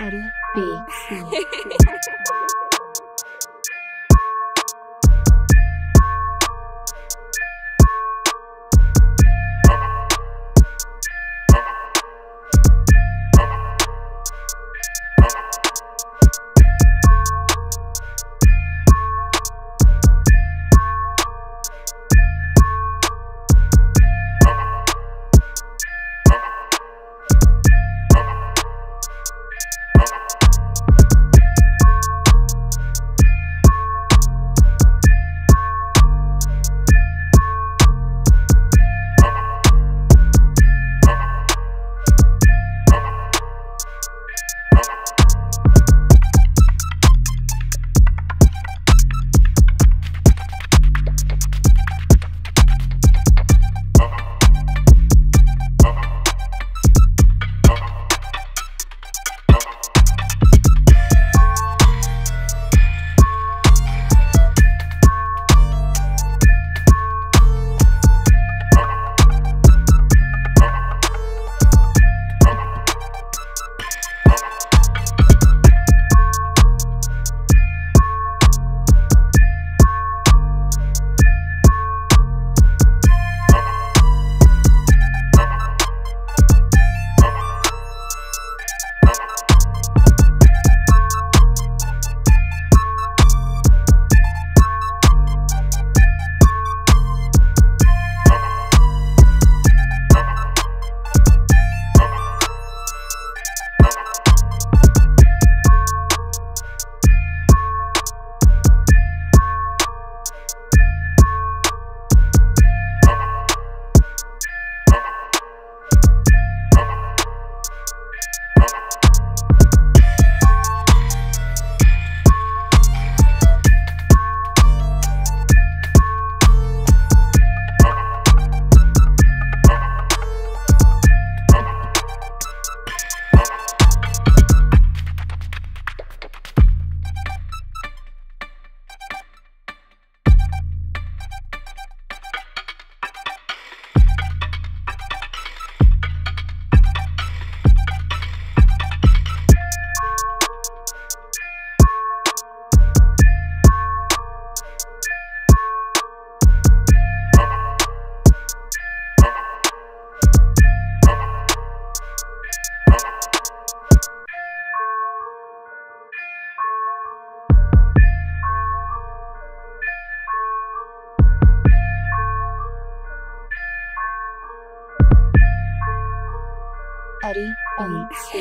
L, Eddie Beats.